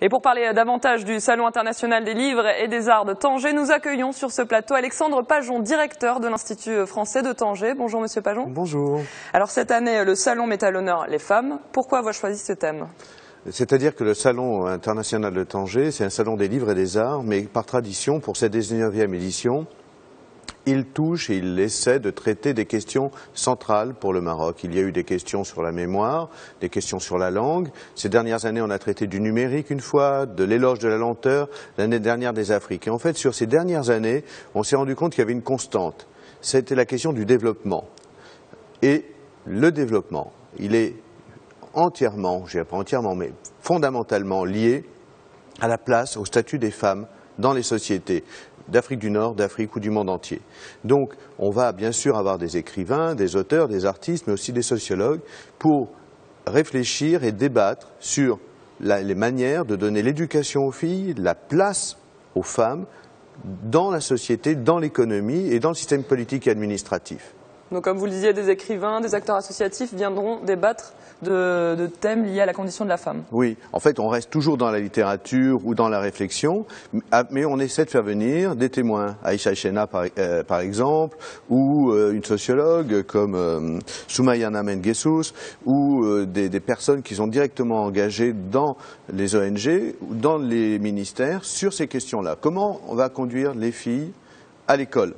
Et pour parler davantage du Salon international des livres et des arts de Tanger, nous accueillons sur ce plateau Alexandre Pajon, directeur de l'Institut français de Tanger. Bonjour Monsieur Pajon. Bonjour. Alors cette année, le Salon met à l'honneur les femmes. Pourquoi avoir choisi ce thème? C'est-à-dire que le Salon international de Tanger, c'est un salon des livres et des arts, mais par tradition, pour cette 19e édition, il touche et il essaie de traiter des questions centrales pour le Maroc. Il y a eu des questions sur la mémoire, des questions sur la langue. Ces dernières années, on a traité du numérique une fois, de l'éloge de la lenteur, l'année dernière des Afriques. Et en fait, sur ces dernières années, on s'est rendu compte qu'il y avait une constante. C'était la question du développement. Et le développement, il est entièrement, je dirais pas entièrement, mais fondamentalement lié à la place, au statut des femmes dans les sociétés d'Afrique du Nord, d'Afrique ou du monde entier. Donc on va bien sûr avoir des écrivains, des auteurs, des artistes, mais aussi des sociologues pour réfléchir et débattre sur les manières de donner l'éducation aux filles, la place aux femmes dans la société, dans l'économie et dans le système politique et administratif. Donc, comme vous le disiez, des écrivains, des acteurs associatifs viendront débattre de, thèmes liés à la condition de la femme. Oui, en fait, on reste toujours dans la littérature ou dans la réflexion, ah, mais on essaie de faire venir des témoins. Aïcha Chena, par, euh, par, exemple, ou euh, une sociologue comme euh, Soumayana ou euh, des, des, personnes qui sont directement engagées dans les ONG ou dans les ministères sur ces questions-là. Comment on va conduire les filles à l'école?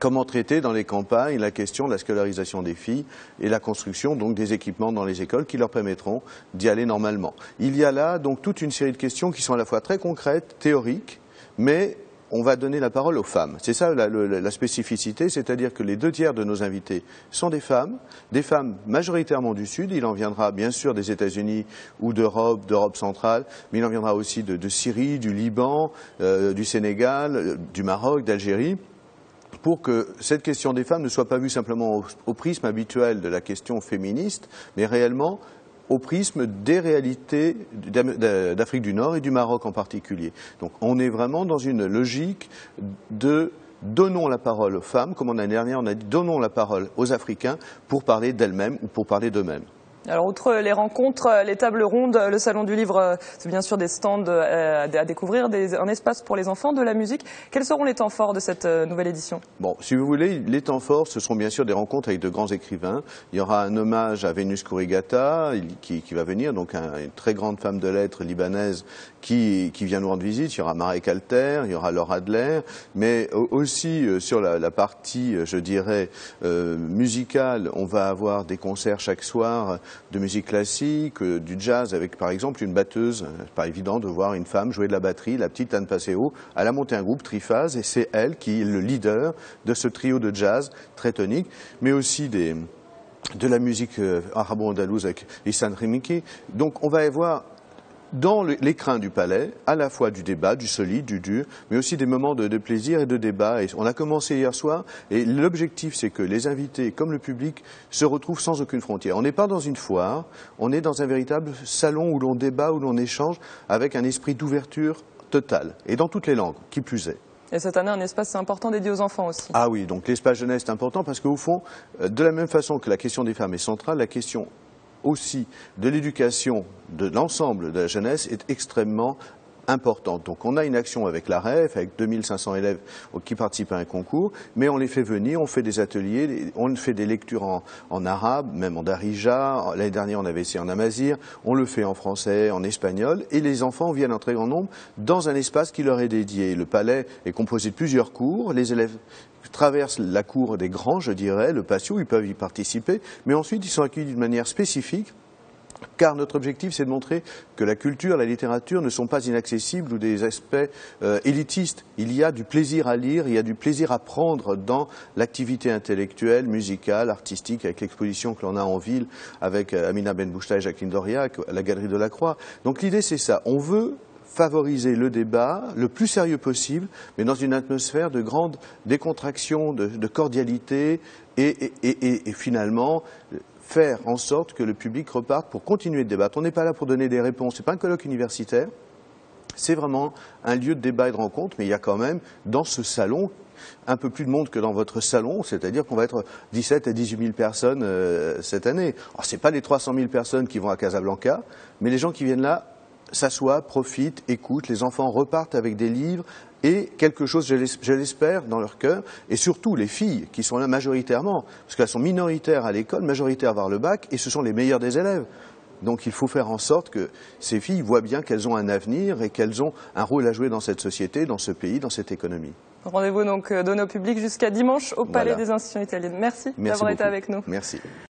Comment traiter dans les campagnes la question de la scolarisation des filles et la construction donc des équipements dans les écoles qui leur permettront d'y aller normalement. Il y a là donc toute une série de questions qui sont à la fois très concrètes, théoriques, mais on va donner la parole aux femmes. C'est ça la, spécificité, c'est-à-dire que les deux tiers de nos invités sont des femmes, des femmes majoritairement du Sud. Il en viendra bien sûr des États-Unis ou d'Europe, d'Europe centrale, mais il en viendra aussi de, Syrie, du Liban, euh, du Sénégal, euh, du Maroc, d'Algérie pour que cette question des femmes ne soit pas vue simplement au, prisme habituel de la question féministe, mais réellement au prisme des réalités d'Afrique du Nord et du Maroc en particulier. Donc on est vraiment dans une logique de donnons la parole aux femmes, comme l'année dernière, on a dit donnons la parole aux Africains pour parler d'elles-mêmes ou pour parler d'eux-mêmes. Alors, outre les rencontres, les tables rondes, le salon du livre, c'est bien sûr des stands euh, à découvrir, un espace pour les enfants, de la musique. Quels seront les temps forts de cette euh, nouvelle édition? Bon, si vous voulez, les temps forts, ce seront bien sûr des rencontres avec de grands écrivains. Il y aura un hommage à Vénus Kurigata, qui, va venir, donc une très grande femme de lettres libanaise qui, vient nous rendre visite. Il y aura Marek Alter, il y aura Laura Adler, mais aussi euh, sur la, partie, je dirais, musicale, on va avoir des concerts chaque soir de musique classique, euh, du jazz, avec par exemple une batteuse. C'est pas évident de voir une femme jouer de la batterie, la petite Anne Passeo. Elle a monté un groupe Triphase et c'est elle qui est le leader de ce trio de jazz très tonique, mais aussi des, de la musique euh, arabo-andalouse avec Issan Rimiki. Donc on va y voir dans l'écrin du palais, à la fois du débat, du solide, du dur, mais aussi des moments de, plaisir et de débat. Et on a commencé hier soir, et l'objectif, c'est que les invités, comme le public, se retrouvent sans aucune frontière. On n'est pas dans une foire, on est dans un véritable salon où l'on débat, où l'on échange, avec un esprit d'ouverture totale, et dans toutes les langues, qui plus est. Et cette année, un espace important dédié aux enfants aussi. Ah oui, donc l'espace jeunesse est important parce qu'au fond, euh, de la même façon que la question des femmes est centrale, la question aussi de l'éducation de l'ensemble de la jeunesse est extrêmement Donc on a une action avec la REF, avec 2500 élèves qui participent à un concours, mais on les fait venir, on fait des ateliers, on fait des lectures en, arabe, même en darija, l'année dernière on avait essayé en amazir, on le fait en français, en espagnol, et les enfants viennent en très grand nombre dans un espace qui leur est dédié. Le palais est composé de plusieurs cours, les élèves traversent la cour des grands, je dirais, le patio, ils peuvent y participer, mais ensuite ils sont accueillis d'une manière spécifique car notre objectif, c'est de montrer que la culture, la littérature ne sont pas inaccessibles ou des aspects euh, élitistes. Il y a du plaisir à lire, il y a du plaisir à prendre dans l'activité intellectuelle, musicale, artistique, avec l'exposition que l'on a en ville avec euh, Amina Benbouchta et Jacqueline Doriac, la Galerie de la Croix. Donc l'idée, c'est ça. On veut favoriser le débat le plus sérieux possible, mais dans une atmosphère de grande décontraction, de, cordialité, et, finalement faire en sorte que le public reparte pour continuer de débattre. On n'est pas là pour donner des réponses, ce n'est pas un colloque universitaire, c'est vraiment un lieu de débat et de rencontre, mais il y a quand même dans ce salon un peu plus de monde que dans votre salon, c'est-à-dire qu'on va être 17 à 18 000 personnes euh, cette année. Ce n'est pas les 300 000 personnes qui vont à Casablanca, mais les gens qui viennent là s'assoient, profitent, écoutent, les enfants repartent avec des livres et quelque chose, je l'espère, dans leur cœur, et surtout les filles qui sont là majoritairement, parce qu'elles sont minoritaires à l'école, majoritaires vers le bac, et ce sont les meilleures des élèves. Donc il faut faire en sorte que ces filles voient bien qu'elles ont un avenir et qu'elles ont un rôle à jouer dans cette société, dans ce pays, dans cette économie. Rendez-vous donc donné au public jusqu'à dimanche au Palais des institutions italiennes. Merci, Merci d'avoir été avec nous. Merci.